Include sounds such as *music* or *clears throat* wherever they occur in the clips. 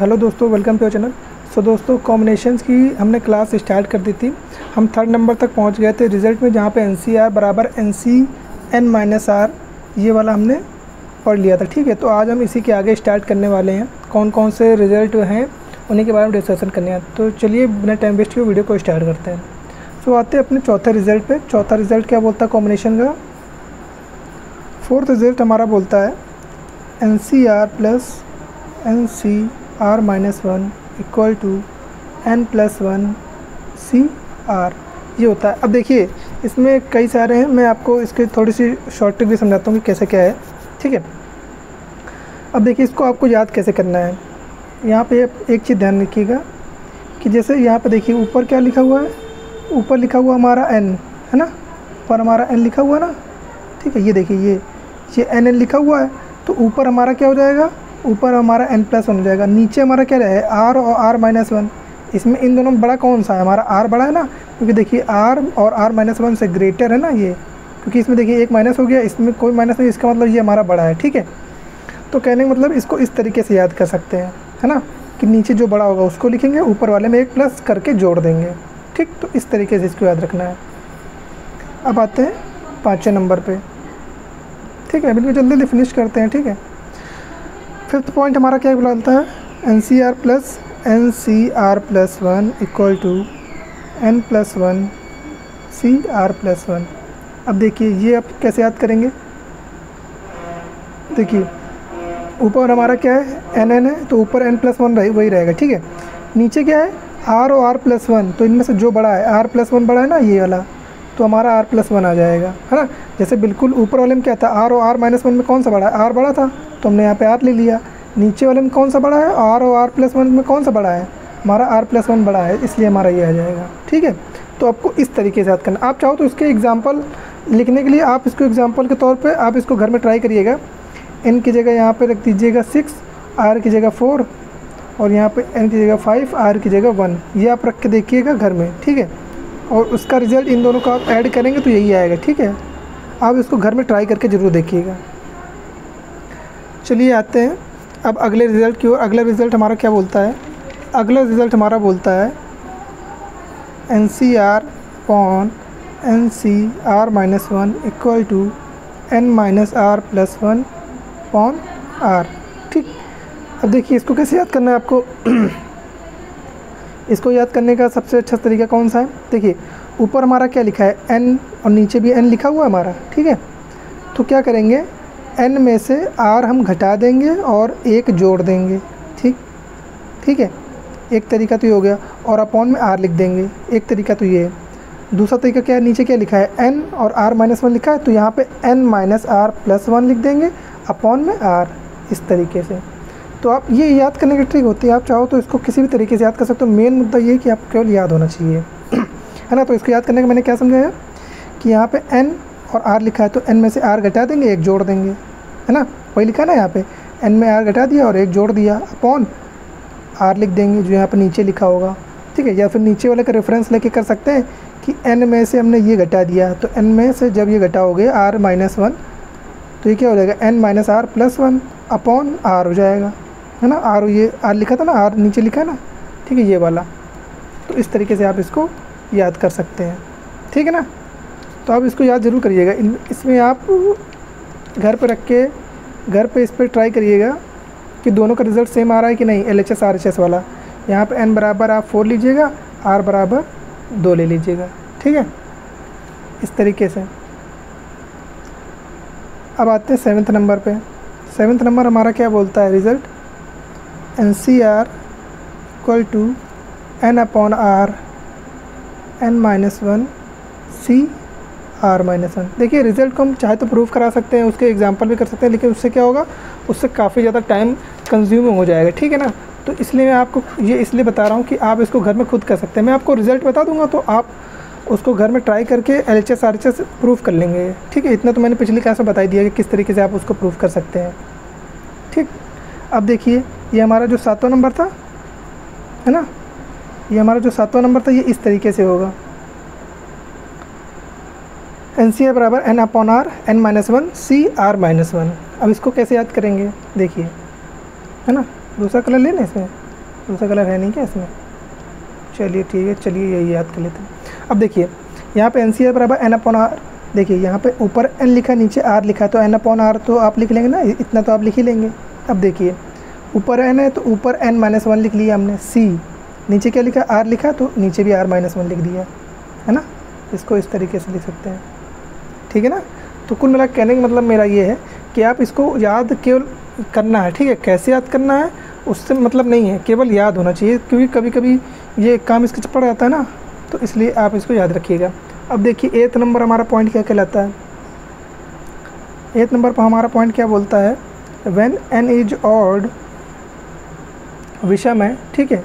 Hello दोस्तों welcome to channel so दोस्तों combinations की हमने क्लास स्टार्ट कर दी थी। हम थर्ड नंबर तक पहुँच गए थे। रिज़ल्ट में जहाँ पे एन सी आर बराबर N C N minus R ये वाला हमने पढ़ लिया था। ठीक है तो आज हम इसी के आगे स्टार्ट करने वाले हैं। कौन कौन से रिज़ल्ट हैं उन्हीं के बारे में डिस्कशन करने हैं। तो चलिए बिना टाइम वेस्ट किए वीडियो को स्टार्ट करते हैं। सो so, आते हैं अपने चौथे रिज़ल्ट पे। चौथा रिज़ल्ट क्या बोलता है कॉम्बिनेशन का? फोर्थ रिज़ल्ट हमारा बोलता है N C R plus N C R minus one equal to N plus one C R ये होता है। अब देखिए, इसमें कई सारे हैं। मैं आपको इसके थोड़ी सी शॉर्ट ट्रिक भी समझाता हूँ कि कैसे क्या है। ठीक है? अब देखिए, इसको आपको याद कैसे करना है? यहाँ पे एक चीज़ ध्यान रखिएगा कि जैसे यहाँ पे देखिए, ऊपर क्या लिखा हुआ है? ऊपर लिखा हुआ हमारा एन है ना? ऊपर हमारा एन लिखा हुआ ना? ठीक है, ये देखिए, ये ये एन एन लिखा हुआ है तो ऊपर हमारा क्या हो जाएगा? ऊपर हमारा एन प्लस वन हो जाएगा। नीचे हमारा क्या रहे? आर और आर माइनस वन इसमें इन दोनों में बड़ा कौन सा है? हमारा आर बड़ा है ना? क्योंकि देखिए आर और आर माइनस वन से ग्रेटर है ना ये। क्योंकि इसमें देखिए एक माइनस हो गया, इसमें कोई माइनस नहीं, इसका मतलब ये हमारा बड़ा है, ठीक है? तो कहने का मतलब इसको इस तरीके से याद कर सकते हैं, है ना? कि नीचे जो बड़ा होगा उसको लिखेंगे, ऊपर वाले में एक प्लस करके जोड़ देंगे, ठीक? तो इस तरीके से इसको याद रखना है। अब आते हैं पाँचवें नंबर पे। ठीक है, बिल्कुल जल्दी जल्दी फिनिश करते हैं, ठीक है? फिफ्थ पॉइंट हमारा क्या बोलता है? N C R plus N C R plus one equal to N plus one C R plus one अब देखिए, ये आप कैसे याद करेंगे? देखिए, ऊपर हमारा क्या है? एन एन है तो ऊपर एन प्लस वन वही रहेगा, ठीक है? नीचे क्या है? आर और आर प्लस वन तो इनमें से जो बड़ा है आर प्लस वन बड़ा है ना, ये वाला। तो हमारा आर प्लस वन आ जाएगा, है ना? जैसे बिल्कुल ऊपर वाले में क्या था? आर और आर माइनस वन में कौन सा बड़ा है? आर बड़ा था। तो हमने यहाँ पे आर ले लिया। नीचे वाले में कौन सा बड़ा है? आर और आर प्लस वन में कौन सा बड़ा है? हमारा आर प्लस वन बड़ा है, इसलिए हमारा ये आ जाएगा, ठीक है? तो आपको इस तरीके से याद करना। आप चाहो तो इसके एग्ज़ाम्पल लिखने के लिए आप इसको एग्ज़ाम्पल के तौर पर आप इसको घर में ट्राई करिएगा। एन की जगह यहाँ पर रख दीजिएगा सिक्स आर की जगह फोर और यहाँ पे एन की जगह फाइव आर की जगह वन ये आप रख के देखिएगा घर में, ठीक है? और उसका रिज़ल्ट इन दोनों का आप ऐड करेंगे तो यही आएगा, ठीक है? आप इसको घर में ट्राई करके ज़रूर देखिएगा। चलिए आते हैं। अब अगले रिज़ल्ट की ओर, अगला रिज़ल्ट हमारा क्या बोलता है? अगला रिज़ल्ट हमारा बोलता है N C R upon N C R minus one equal to N minus R plus one upon R ठीक? अब देखिए, इसको कैसे याद करना है आपको? *clears throat* इसको याद करने का सबसे अच्छा तरीका कौन सा है? देखिए, ऊपर हमारा क्या लिखा है? एन और नीचे भी एन लिखा हुआ है हमारा, ठीक है? तो क्या करेंगे? एन में से आर हम घटा देंगे और एक जोड़ देंगे, ठीक? ठीक है? एक तरीका तो ये हो गया और अपॉन में आर लिख देंगे, एक तरीका तो ये है। दूसरा तरीका क्या है? नीचे क्या लिखा है? एन और आर माइनस वन लिखा है तो यहाँ पे N minus R plus one लिख देंगे, अपॉन में आर इस तरीके से। तो आप ये याद करने की ट्रिक होती है, आप चाहो तो इसको किसी भी तरीके से याद कर सकते हो। मेन मुद्दा ये है कि आपको केवल याद होना चाहिए। *clears throat* है ना? तो इसको याद करने का मैंने क्या समझाया? कि यहाँ पे एन और आर लिखा है तो एन में से आर घटा देंगे, एक जोड़ देंगे। है ना? वही लिखा ना यहाँ पे? एन में आर घटा दिया और एक जोड़ दिया। अपॉन आर लिख देंगे, जो यहाँ पर नीचे लिखा होगा। ठीक है? या फिर नीचे वाले का रेफरेंस लेके कर सकते हैं कि एन में से हमने ये घटा दिया। तो एन में से जब ये घटाओगे आर माइनस वन तो ये क्या हो जाएगा? N minus R plus one upon R हो जाएगा। है ना? आर ये आर लिखा था ना? आर नीचे लिखा है ना? ठीक है, ये वाला। तो इस तरीके से आप इसको याद कर सकते हैं। ठीक है ना? तो आप इसको याद ज़रूर करिएगा। इसमें आप घर पर रख के, घर पे इस पर ट्राई करिएगा कि दोनों का रिज़ल्ट सेम आ रहा है कि नहीं? L H S R H S वाला। यहाँ पर एन बराबर आप फोर लीजिएगा आर बराबर दो ले लीजिएगा। ठीक है? इस तरीके से। अब आते हैं सेवन्थ नंबर पे। सेवन्थ नंबर हमारा क्या बोलता है? Result N C R equal to N upon R, N minus one, C R minus one. देखिए, रिज़ल्ट को हम चाहे तो प्रूव करा सकते हैं, उसके एग्जांपल भी कर सकते हैं, लेकिन उससे क्या होगा? उससे काफ़ी ज़्यादा टाइम कंज्यूम हो जाएगा, ठीक है ना? तो इसलिए मैं आपको ये इसलिए बता रहा हूँ कि आप इसको घर में खुद कर सकते हैं। मैं आपको रिज़ल्ट बता दूँगा तो आप उसको घर में ट्राई करके L H S R H S proof कर लेंगे, ठीक है? इतना तो मैंने पिछली क्लास में बता दिया कि किस तरीके से आप उसको प्रूफ कर सकते हैं, ठीक? अब देखिए ये हमारा जो सातवां नंबर था, है ना? ये हमारा जो सातवां नंबर था, ये इस तरीके से होगा। एन सी आर बराबर N upon R N minus one C R minus one अब इसको कैसे याद करेंगे? देखिए, है ना? दूसरा कलर लेना इसमें। दूसरा कलर है नहीं क्या इसमें? चलिए ठीक है, चलिए यही याद कर लेते हैं। अब देखिए, यहाँ पे एन सी आर बराबर एन अपॉन आर देखिए यहाँ पे ऊपर एन लिखा, नीचे आर लिखा तो एन अपॉन आर तो आप लिख लेंगे ना? इतना तो आप लिख ही लेंगे। अब देखिए ऊपर एन है तो ऊपर एन माइनस वन लिख लिया हमने सी नीचे क्या लिखा? आर लिखा तो नीचे भी आर माइनस वन लिख दिया, है ना? इसको इस तरीके से लिख सकते हैं। ठीक है ना? तो कुल मिला कहने का मतलब मेरा ये है कि आप इसको याद केवल करना है, ठीक है? कैसे याद करना है, उससे मतलब नहीं है, केवल याद होना चाहिए, क्योंकि कभी कभी ये काम इसके पड़ जाता है ना तो इसलिए आप इसको याद रखिएगा। अब देखिए एथ नंबर हमारा पॉइंट क्या कहलाता है? एथ नंबर पर हमारा पॉइंट क्या बोलता है? वेन एन इज़ ऑड विषम है, ठीक है?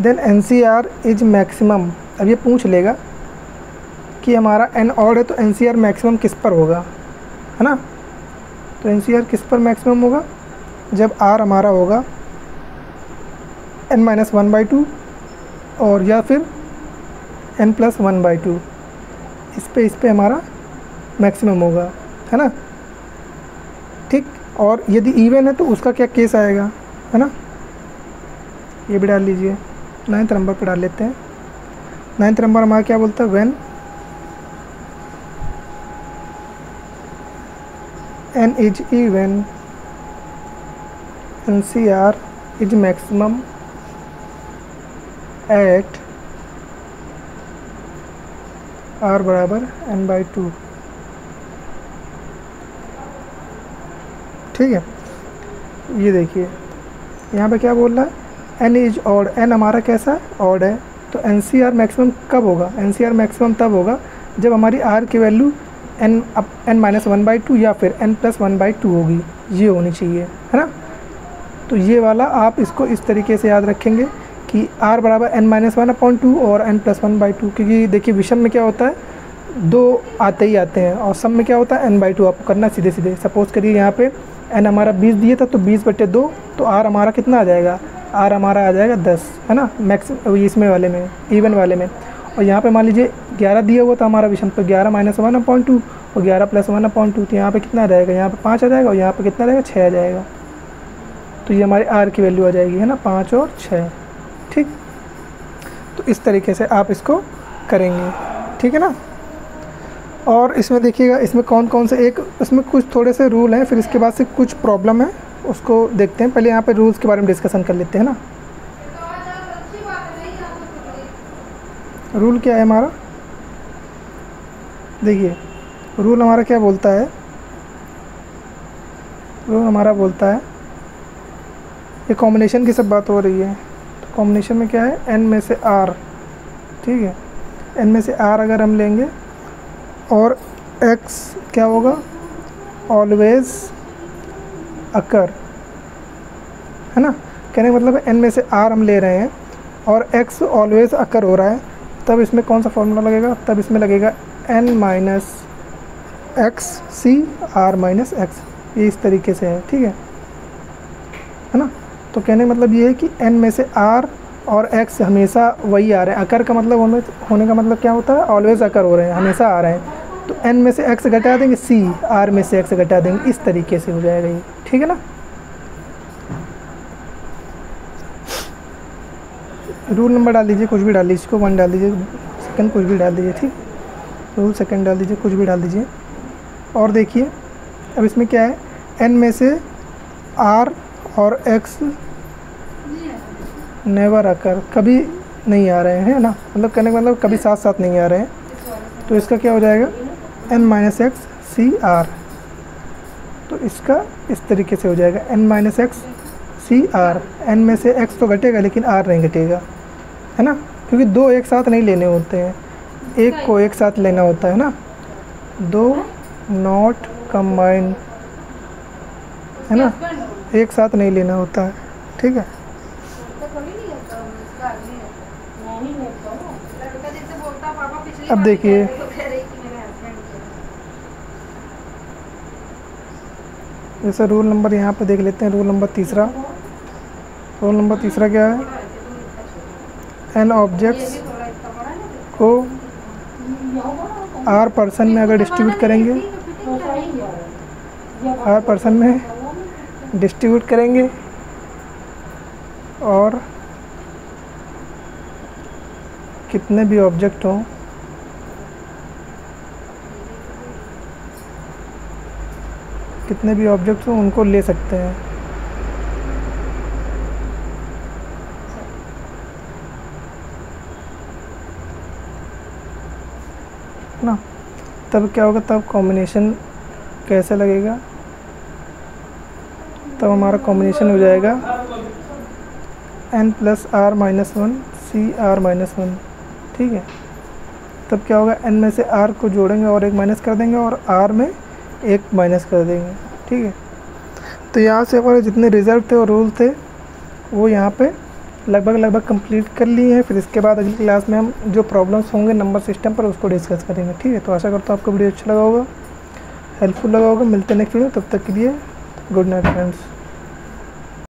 Then N C R is maximum अब ये पूछ लेगा कि हमारा एन ऑड है तो एन सी आर मैक्सिमम किस पर होगा? है ना? तो एन सी आर किस पर मैक्सिमम होगा? जब आर हमारा होगा N minus one by two और या फिर N plus one by two इस पे इस पे हमारा मैक्सिमम होगा, है ना? ठीक? और यदि इवन है तो उसका क्या केस आएगा? है ना? ये भी डाल लीजिए। नाइन्थ नंबर पे डाल लेते हैं। नाइन्थ नंबर हमारा क्या बोलता है? When n is even n C r is maximum at r बराबर एन बाई टू ठीक है? ये देखिए। यहाँ पे क्या बोल रहा है? एन इज़ ऑड एन हमारा कैसा? है ऑड है। तो एन सी आर मैक्सिमम कब होगा? एन सी आर मैक्सिमम तब होगा जब हमारी आर की value n up n minus one by two या फिर n plus one by two होगी। ये होनी चाहिए, है ना? तो ये वाला आप इसको इस तरीके से याद रखेंगे कि आर बराबर n minus one upon two और n plus one by two क्योंकि देखिए विषम में क्या होता है? दो आते ही आते हैं और सम में क्या होता है? एन बाई टू आपको करना सीधे सीधे सपोज़ करिए यहाँ पे एन हमारा बीस दिए था तो बीस बटे दो तो आर हमारा कितना आ जाएगा? आर हमारा आ जाएगा दस, है ना? मैक्स इसमें वाले में इवन वाले में। और यहाँ पे मान लीजिए ग्यारह दिया हुआ था हमारा विषम तो ग्यारह माइनस वन अपॉइंट टू और ग्यारह प्लस वन अपॉइंट टू तो यहाँ पे कितना आ जाएगा? यहाँ पे पाँच आ जाएगा, और यहाँ पे कितना आ जाएगा? छः आ जाएगा। तो ये हमारी आर की वैल्यू आ जाएगी, है ना? पाँच और छः ठीक? तो इस तरीके से आप इसको करेंगे, ठीक है ना? और इसमें देखिएगा, इसमें कौन कौन से एक, इसमें कुछ थोड़े से रूल हैं, फिर इसके बाद से कुछ प्रॉब्लम है, उसको देखते हैं। पहले यहाँ पे रूल्स के बारे में डिस्कशन कर लेते हैं ना। रूल क्या है हमारा? देखिए रूल हमारा क्या बोलता है? रूल हमारा बोलता है, ये कॉम्बिनेशन की सब बात हो रही है। तो कॉम्बिनेशन में क्या है? एन में से आर ठीक है? एन में से आर अगर हम लेंगे और एक्स क्या होगा? ऑलवेज अकर है ना? कहने का मतलब एन में से आर हम ले रहे हैं और एक्स ऑलवेज अकर हो रहा है, तब इसमें कौन सा फॉर्मूला लगेगा? तब इसमें लगेगा n minus x C r minus x ये इस तरीके से है, ठीक है? है ना? तो कहने का मतलब ये है कि एन में से आर और एक्स हमेशा वही आ रहे हैं। अकर का मतलब होने होने का मतलब क्या होता है? ऑलवेज अकर हो रहे हैं, हमेशा आ रहे हैं। एन में से एक्स घटा देंगे सी आर में से एक्स घटा देंगे, इस तरीके से हो जाएगा ये। ठीक है ना? रूल नंबर डाल दीजिए, कुछ भी डाल दीजिए, इसको वन डाल दीजिए सेकंड कुछ भी डाल दीजिए, ठीक? रूल सेकंड डाल दीजिए, कुछ भी डाल दीजिए। और देखिए, अब इसमें क्या है? एन में से आर और एक्स नेवर आकर कभी नहीं आ रहे हैं ना? मतलब कहने का मतलब कभी साथ साथ नहीं आ रहे हैं। तो इसका क्या हो जाएगा? N minus x C r तो इसका इस तरीके से हो जाएगा n minus x C r n में से एक्स तो घटेगा, लेकिन आर नहीं घटेगा, है ना? क्योंकि दो एक साथ नहीं लेने होते हैं। एक को एक साथ लेना होता है ना? दो नॉट कंबाइन है ना? एक साथ नहीं लेना होता है, ठीक है? अब देखिए जैसे रूल नंबर यहाँ पे देख लेते हैं रूल नंबर तीसरा। रूल नंबर तीसरा क्या है? एन ऑब्जेक्ट्स को आर पर्सन में अगर डिस्ट्रीब्यूट करेंगे आर पर्सन में डिस्ट्रीब्यूट करेंगे और कितने भी ऑब्जेक्ट हों कितने भी ऑब्जेक्ट हों, उनको ले सकते हैं। ना, तब क्या होगा? तब कॉम्बिनेशन कैसे लगेगा? तब हमारा कॉम्बिनेशन हो जाएगा n plus r minus one C r minus one ठीक है? तब क्या होगा? एन में से आर को जोड़ेंगे और एक माइनस कर देंगे और आर में एक माइनस कर देंगे, ठीक है? तो यहाँ से हमारे जितने रिज़ल्ट थे और रूल थे, वो यहाँ पे लगभग लगभग कंप्लीट कर लिए हैं। फिर इसके बाद अगली क्लास में हम जो प्रॉब्लम्स होंगे नंबर सिस्टम पर उसको डिस्कस करेंगे, ठीक है? तो आशा करता हूँ आपको वीडियो अच्छा लगा होगा हेल्पफुल लगा होगा। मिलते हैं नेक्स्ट वीडियो तब तक के लिए गुड नाइट फ्रेंड्स